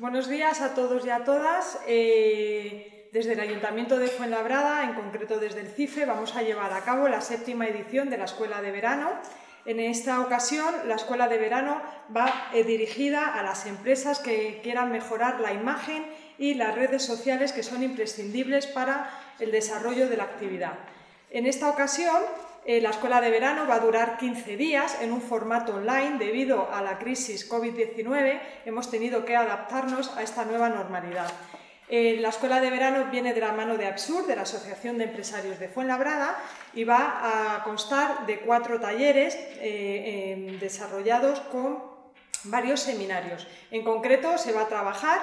Buenos días a todos y a todas. Eh, desde el Ayuntamiento de Fuenlabrada, en concreto desde el CIFE, vamos a llevar a cabo la séptima edición de la Escuela de Verano. En esta ocasión, la Escuela de Verano va eh, dirigida a las empresas que quieran mejorar la imagen y las redes sociales que son imprescindibles para el desarrollo de la actividad. En esta ocasión eh, la escuela de verano va a durar 15 días en un formato online debido a la crisis COVID-19. Hemos tenido que adaptarnos a esta nueva normalidad. Eh, la escuela de verano viene de la mano de Absur, de la Asociación de Empresarios de Fuenlabrada, y va a constar de cuatro talleres eh, em, desarrollados con varios seminarios. En concreto, se va a trabajar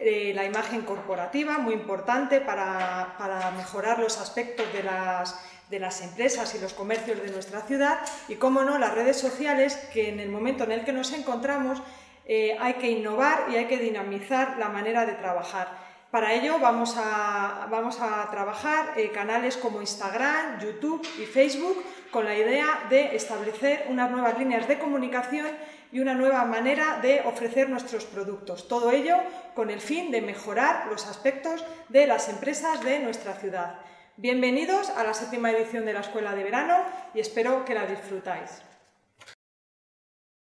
la imagen corporativa, muy importante para, para mejorar los aspectos de las de las empresas y los comercios de nuestra ciudad y, cómo no, las redes sociales, que en el momento en el que nos encontramos eh, hay que innovar y hay que dinamizar la manera de trabajar. Para ello vamos a, vamos a trabajar eh, canales como Instagram, YouTube y Facebook con la idea de establecer unas nuevas líneas de comunicación y una nueva manera de ofrecer nuestros productos. Todo ello con el fin de mejorar los aspectos de las empresas de nuestra ciudad. Bienvenidos a la séptima edición de la Escuela de Verano y espero que la disfrutáis.